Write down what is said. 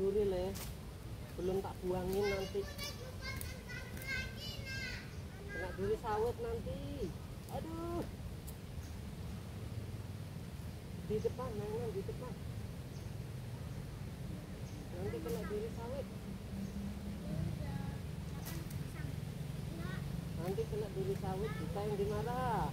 belum tak buangin nanti. Kena duri sawit nanti. Aduh. Di depan mainan di depan. Nanti kena duri sawit. Nanti kena duri sawit kita yang dimarah